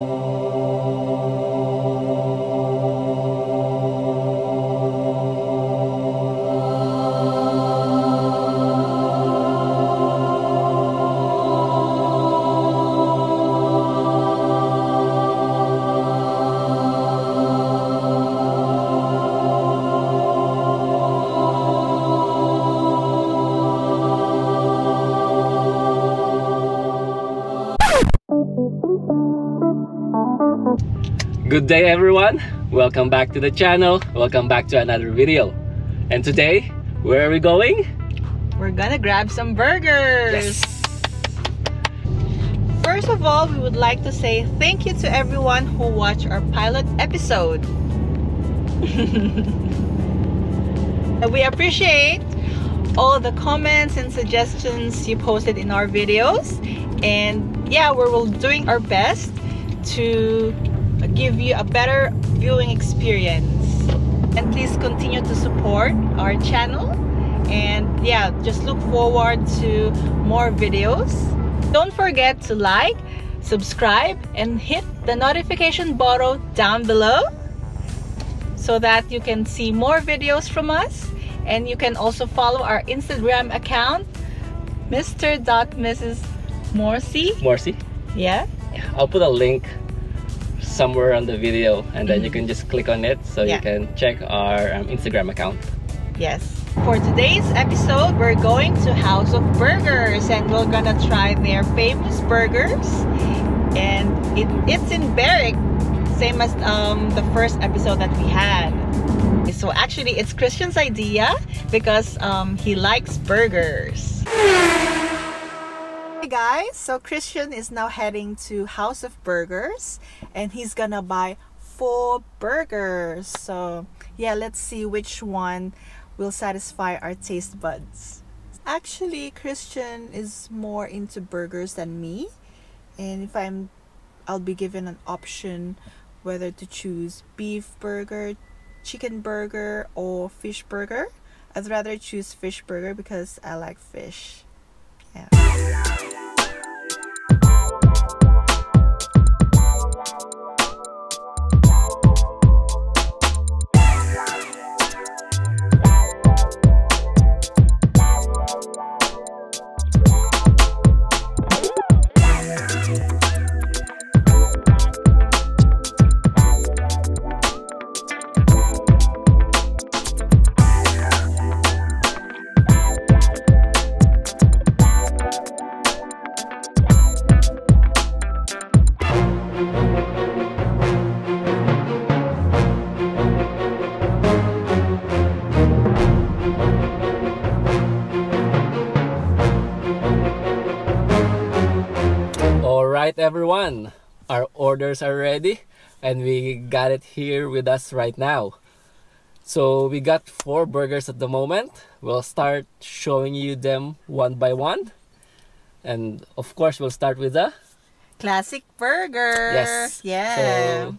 Oh. Good day everyone! Welcome back to the channel. Welcome back to another video. And today, where are we going? We're gonna grab some burgers. First of all, we would like to say thank you to everyone who watched our pilot episode. we appreciate all the comments and suggestions you posted in our videos. And yeah, we're doing our best to give you a better viewing experience. And please continue to support our channel. And yeah just look forward to more videos. Don't forget to like subscribe and hit the notification button down below so that you can see more videos from us. And you can also follow our instagram account mr mrs morcy. Morcy? yeah Yeah, I'll put a link somewhere on the video and then you can just click on it so Yeah. you can check our um, Instagram account. Yes. For today's episode, we're going to House of Burgers and we're gonna try their famous burgers. And it, it's in Berwick, same as um, the first episode that we had. So actually, it's Christian's idea because um, he likes burgers. Guys, so Christian is now heading to House of Burgers and he's gonna buy four burgers. So yeah, let's see which one will satisfy our taste buds. Actually, Christian is more into burgers than me. And if I'm I'll be given an option whether to choose beef burger, chicken burger, or fish burger. I'd rather choose fish burger because I like fish. Yeah. Alright everyone, our orders are ready and we got it here with us right now. So we got four burgers at the moment. We'll start showing you them one by one. And of course we'll start with the Classic burger. Yes. Yeah. So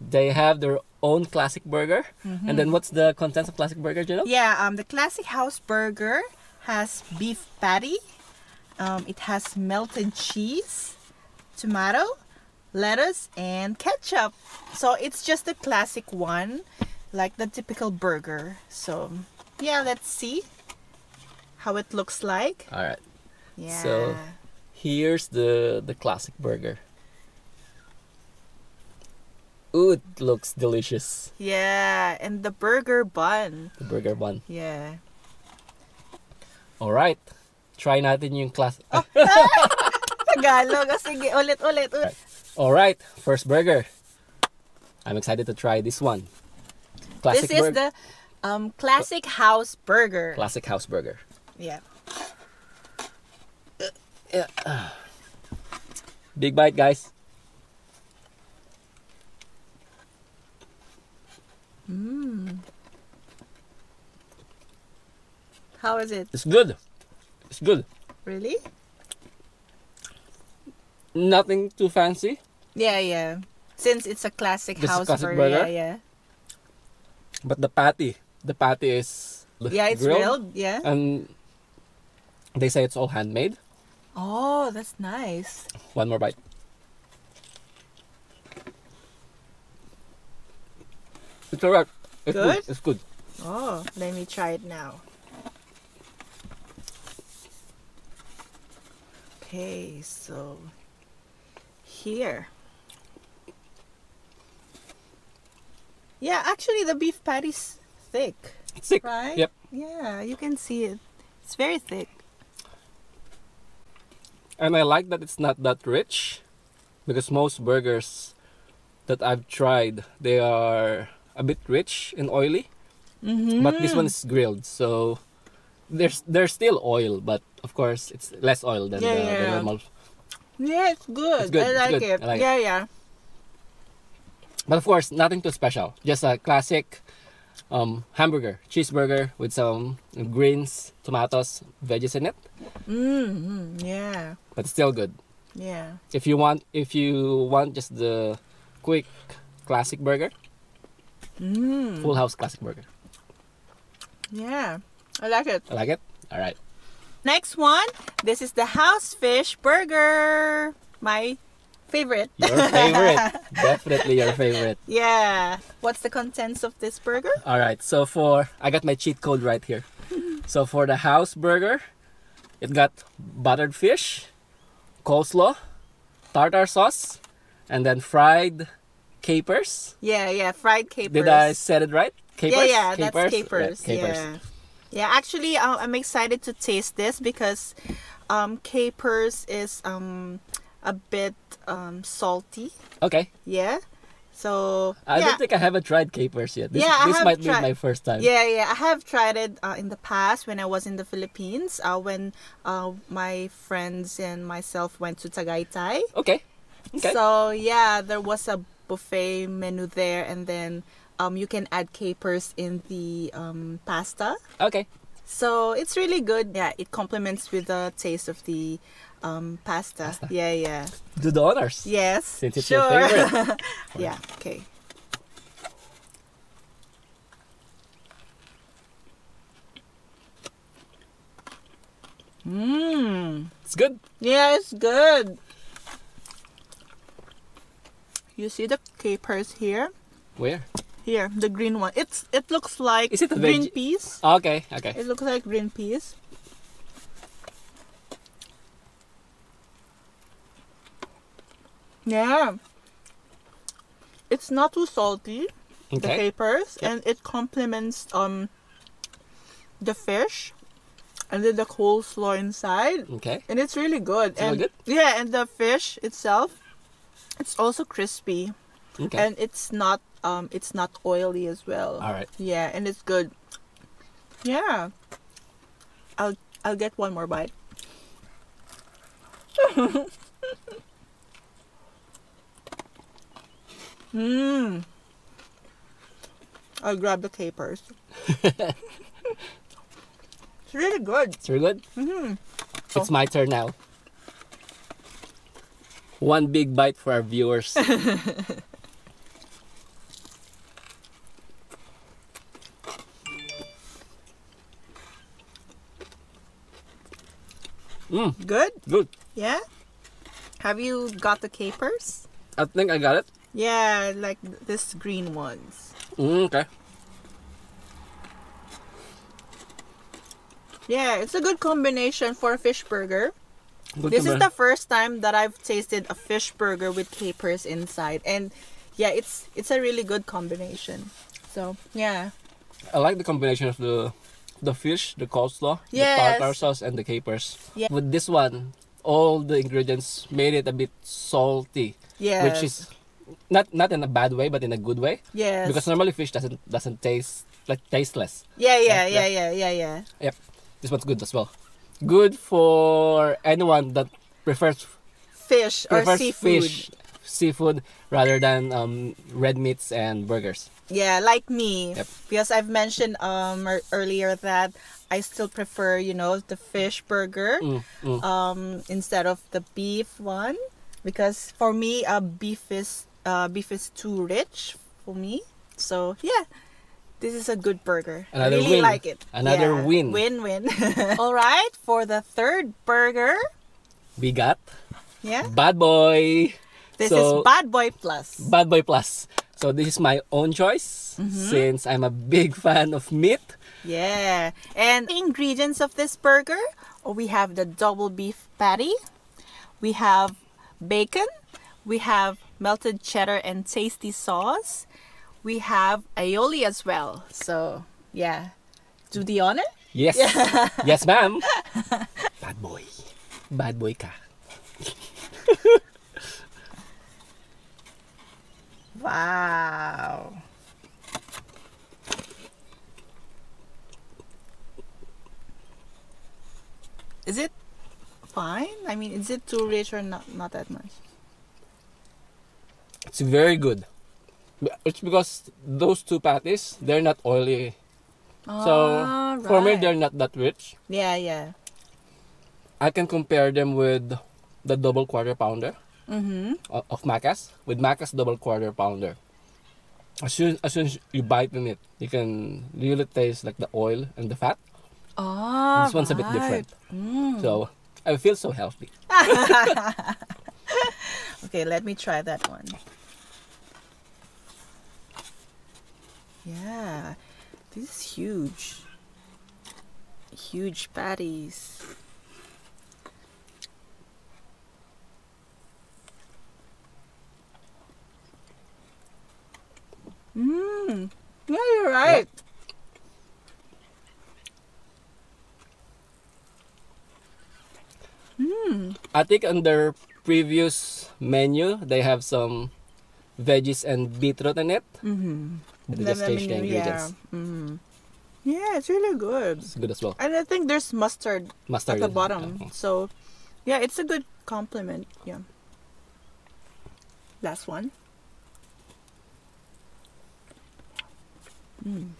they have their own classic burger. And then what's the contents of classic burger, Gino? Yeah, um, the classic house burger has beef patty. Um, it has melted cheese, tomato, lettuce, and ketchup. So it's just a classic one, like the typical burger. So yeah, let's see how it looks like. Alright. Yeah. So here's the the classic burger. Ooh, it looks delicious. yeah, and the burger bun. The burger bun. Yeah. Alright. Try natin yung class. Oh. Tagalog. Oh, sige, ulit, ulit, ulit. Alright, first burger. I'm excited to try this one. Classic this is the um, classic house burger. Classic house burger. Yeah. Big bite, guys. Mmm. How is it? It's good. It's good. Really? Nothing too fancy. Yeah, yeah. Since it's a classic This is house classic burger, burger? yeah, But the patty, the patty is yeah. Yeah, it's grilled. Yeah. And they say it's all handmade. Oh, that's nice. One more bite. It's alright. It's good? good? It's good. Oh, let me try it now. Okay, so here. Yeah, actually the beef patty's thick. It's thick. Right? Yep. Yeah, you can see it. It's very thick. And I like that it's not that rich because most burgers that I've tried they are a bit rich and oily. Mm-hmm. But this one is grilled, so there's there's still oil, but of course it's less oil than Yeah, the, the yeah. normal. Yeah, it's good. It's good, I like good. it. I like yeah, yeah. But of course, nothing too special. Just a classic um, hamburger, cheeseburger with some greens, tomatoes, veggies in it. Mm-hmm. Yeah, But still good. yeah. If you want, if you want just the quick classic burger, Mm. Full House classic burger. Yeah, I like it. I like it. All right. Next one, this is the house fish burger. My favorite. Your favorite. Definitely your favorite. yeah. What's the contents of this burger? All right. So for I got my cheat code right here. So for the house burger, it got buttered fish, coleslaw, tartar sauce, and then fried capers. Yeah, yeah, fried capers. Did I said it right? Capers. Yeah, yeah, that's capers. Yeah, capers. Yeah. Yeah, actually, uh, I'm excited to taste this because um, capers is um, a bit um, salty. Okay. Yeah. So I yeah. don't think I haven't tried capers yet. This, Yeah, this might tried- be my first time. Yeah, yeah, I have tried it uh, in the past when I was in the Philippines. Uh, when uh, my friends and myself went to Tagaytay. Okay. Okay. So yeah, there was a buffet menu there, and then um, you can add capers in the um, pasta. okay. So it's really good. Yeah, it complements with the taste of the um, pasta. Pasta. Yeah, yeah. Do the honors. Yes. Since it's sure. your favorite. yeah. Okay. Mmm. It's good. Yeah, it's good. You see the capers here? Where? Here, the green one. It's it looks like Is it a green peas. Okay. Okay. It looks like green peas. Yeah. It's not too salty, the Okay. capers, Yep. and it complements um the fish and then the coleslaw inside. Okay. And it's really good. It's and good? yeah, and the fish itself it's also crispy Okay. and it's not um it's not oily as well. All right. Yeah, and it's good. Yeah. I'll I'll get one more bite. Mmm. I'll grab the capers. it's really good. It's really good. hmm It's my turn now. One big bite for our viewers. mm, Good? good. Yeah? Have you got the capers? I think I got it. Yeah, like this green ones. Mm, okay. Yeah, it's a good combination for a fish burger. Good this is the first time that I've tasted a fish burger with capers inside, and yeah, it's it's a really good combination. So yeah, I like the combination of the the fish, the coleslaw, Yes. the tartar sauce, and the capers. Yeah. With this one, all the ingredients made it a bit salty, yeah, which is not not in a bad way, but in a good way. yes, Because normally fish doesn't doesn't taste like tasteless. yeah, yeah, Yeah, yeah, yeah, yeah, yeah. This one's good as well. Good for anyone that prefers Fish or seafood. fish, seafood rather than um, red meats and burgers. Yeah, like me. Yep. Because I've mentioned um ear- earlier that I still prefer, you know, the fish burger Mm, mm. um instead of the beef one because for me uh beef is uh beef is too rich for me. So, yeah. This is a good burger. Another I really win. like it. Another Yeah, win. Win win. All right, for the third burger. We got Yeah. Bad Boy. This So- is Bad Boy Plus. Bad Boy Plus. So this is my own choice Mm-hmm. since I'm a big fan of meat. Yeah. And ingredients of this burger, oh, we have the double beef patty, we have bacon, we have melted cheddar and tasty sauce, we have aioli as well. So, yeah. Do the honor? Yes. yes, ma'am. Bad boy. Bad boy ka. Wow. Is it fine? I mean, is it too rich or not not that much? It's very good. It's because those two patties, they're not oily. So Ah, for me, they're not that rich. Yeah, yeah. I can compare them with the double quarter pounder Mm-hmm. of Maccas. With Maccas double quarter pounder. As soon as soon as you bite in it, you can really taste like the oil and the fat. Ah, this one's a bit different. Mm. So I feel so healthy. Okay, let me try that one. Yeah, this is huge. Huge patties. Mmm. Yeah, you're right. Mmm. I think on their previous menu, they have some veggies and beetroot in it. Mm-hmm. They just changed the ingredients. Yeah. Mm-hmm. yeah, it's really good. It's good as well. And I think there's mustard Mustard at the bottom. yeah. So, yeah, it's a good compliment. Yeah. Last one. Mm.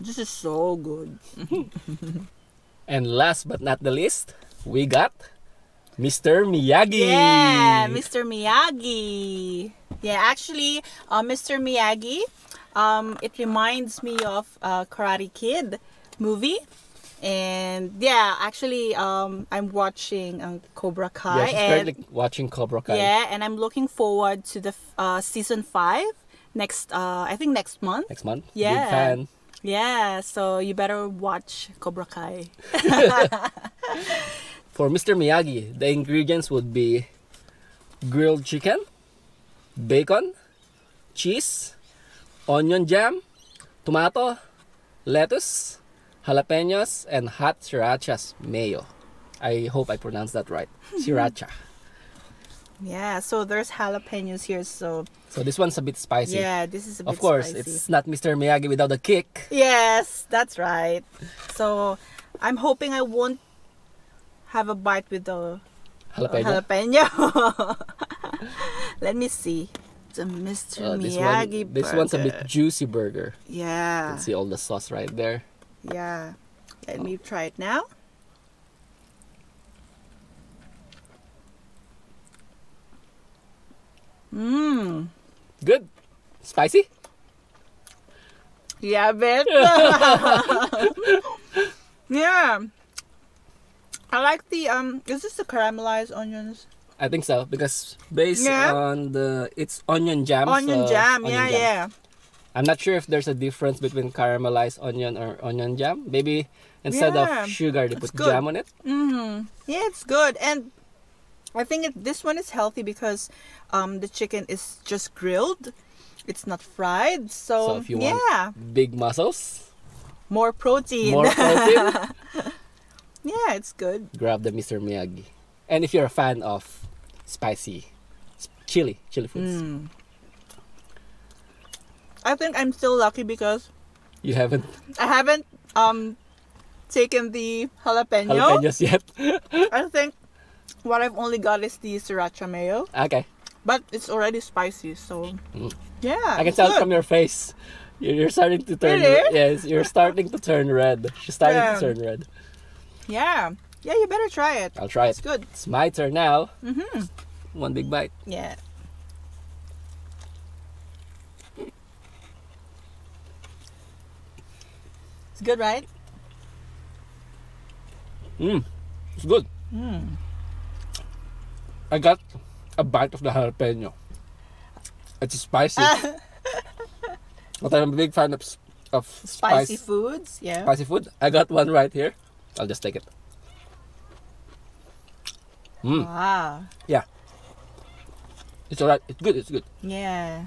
This is so good. And last but not the least, we got Mr. Miyagi. Yeah, Mr. Miyagi. Yeah, actually, uh, Mr. Miyagi, um, it reminds me of uh, Karate Kid movie. And yeah, actually, um, I'm watching um, Cobra Kai. Yeah, she's and, currently watching Cobra Kai. yeah, and I'm looking forward to the uh, season five next. Uh, I think next month. Next month. Yeah. Big fan. Yeah, so you better watch Cobra Kai. For Mr. Miyagi, the ingredients would be grilled chicken, bacon, cheese, onion jam, tomato, lettuce, jalapenos, and hot srirachas mayo. I hope I pronounced that right. Sriracha. Yeah, so there's jalapenos here. So So this one's a bit spicy. yeah, this is a bit of course, spicy. it's not Mr. Miyagi without the kick. Yes, that's right. So I'm hoping I won't have a bite with the Jalapeno. jalapeno. Let me see. The Mr. Uh, this Miyagi one, this one's a bit juicy burger. Yeah. You can see all the sauce right there. Yeah. Let me try it now. Mmm. Good. Spicy? Yeah, bit. yeah. I like the um. Is this the caramelized onions? I think so because based Yeah. on the it's onion jam. onion so jam. onion yeah, yeah. I'm not sure if there's a difference between caramelized onion or onion jam. Maybe instead Yeah, of sugar they it's put good. jam on it. Mm-hmm. Yeah, it's good, and I think it, this one is healthy because um the chicken is just grilled. It's not fried, so, So if you want yeah, big muscles, more protein. more protein, yeah, it's good. grab the Mr. Miyagi. And if you're a fan of spicy, chili, chili foods, Mm. I think I'm still lucky because you haven't I haven't um taken the jalapeno. jalapenos yet. I think what I've only got is the sriracha mayo, okay, but it's already spicy, so Mm. yeah. I can tell good. from your face. You're you're starting to turn. Really? Yes, you're starting to turn red. She's starting Yeah. to turn red. Yeah, yeah. You better try it. I'll try It's it. It's good. It's my turn now. Mm-hmm. One big bite. Yeah. It's good, right? Mm, it's good. Mm. I got a bite of the jalapeno. It's spicy, but I'm a big fan of of Spicy spice, foods, yeah. spicy food. I got one right here. I'll just take it. Mm, Wow. Yeah. It's alright. It's good. It's good. Yeah.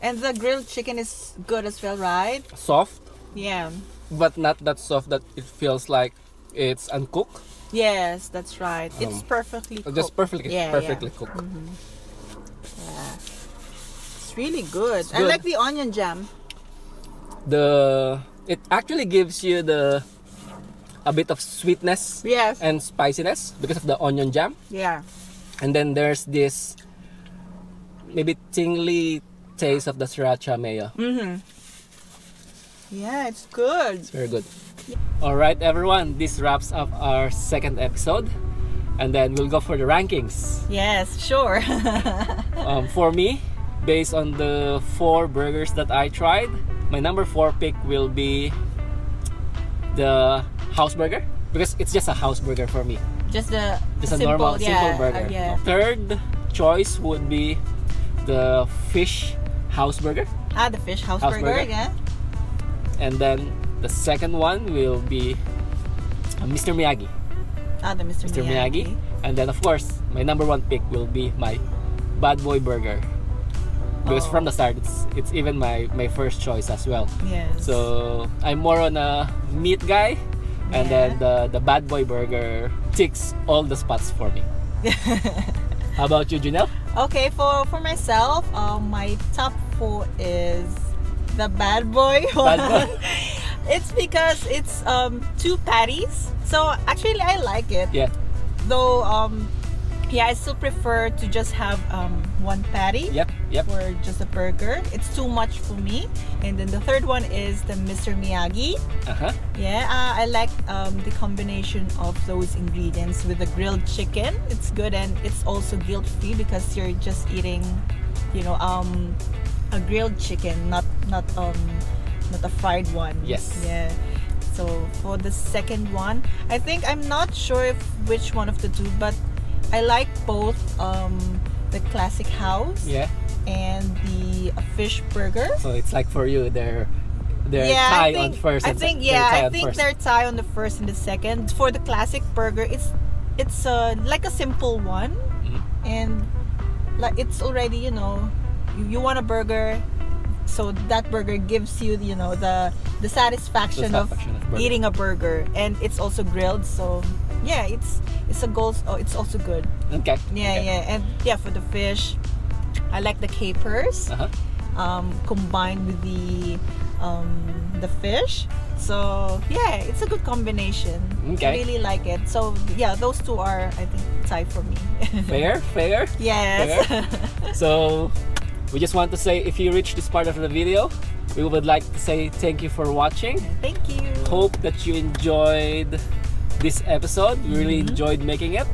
And the grilled chicken is good as well, right? Soft, Yeah. but not that soft that it feels like it's uncooked. Yes, that's right. it's Um, perfectly cooked. Just perfectly, Yeah, perfectly yeah. cooked. Yeah. It's really good. It's I good. like the onion jam. The it actually gives you the a bit of sweetness Yes. and spiciness because of the onion jam. Yeah. And then there's this maybe tingly taste of the sriracha mayo. Mm-hmm. Yeah, it's good. It's very good. Alright everyone, this wraps up our second episode. And then we'll go for the rankings. Yes, sure. Um, for me, based on the four burgers that I tried, my number four pick will be the house burger because it's just a house burger for me. just a Just a simple, normal, yeah, simple burger. uh, yeah. Third choice would be the fish house burger. Ah, the fish house, House burger, burger. yeah. And then the second one will be uh, Mr. Miyagi. Ah, the Mr. Mr. Miyagi. Miyagi. And then of course, my number one pick will be my Bad Boy Burger. Because Oh. from the start, it's it's even my my first choice as well. Yes. So I'm more on a meat guy, and Yeah. then the the Bad Boy Burger ticks all the spots for me. How about you, Janelle? Okay, for for myself, um, my top four is the bad boy. Bad boy. it's because it's um two patties. So actually, I like it. Yeah. Though um, yeah, I still prefer to just have um one patty. Yep. Yep. For just a burger, it's too much for me. And then the third one is the Mr. Miyagi. Uh huh. Yeah, uh, I like um, the combination of those ingredients with the grilled chicken. It's good and it's also guilt free because you're just eating, you know, um, a grilled chicken, not not um, not a fried one. Yes. Yeah. So for the second one, I think I'm not sure if which one of the two, but I like both um, the classic house Yeah. and the uh, fish burger. So it's like for you, they're they're yeah, tie I think, on first. I and think yeah, I think first. they're tie on the first and the second. For the classic burger, it's it's uh, like a simple one, Mhm. and like it's already you know, you, you want a burger, so that burger gives you you know the the satisfaction, The of satisfaction of burger. eating a burger, and it's also grilled. So yeah, it's it's a goal. Oh, it's also good. Okay. Yeah, okay. yeah, and yeah for the fish, I like the capers Uh huh. um, combined with the um, the fish. So yeah, it's a good combination. Okay. I really like it. So yeah, those two are I think tie for me. Fair. Fair. yes. So we just want to say if you reach this part of the video, we would like to say thank you for watching. Thank you. Hope that you enjoyed this episode. We really Mm-hmm. enjoyed making it.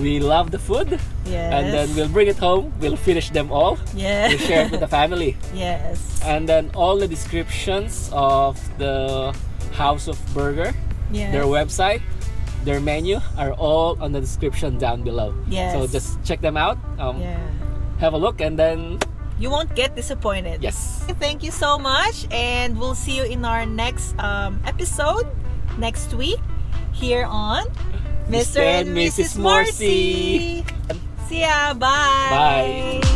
We love the food. Yes. And then we'll bring it home. We'll finish them all. yeah. We'll share it with the family. yes. And then all the descriptions of the House of Burger, Yes. their website, their menu are all on the description down below. Yes. So just check them out. Um, yeah. Have a look and then You won't get disappointed. yes. Thank you so much, and we'll see you in our next um, episode next week here on Mr. and Mrs. Morcy. See ya. Bye. Bye.